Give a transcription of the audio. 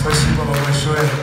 Спасибо вам большое.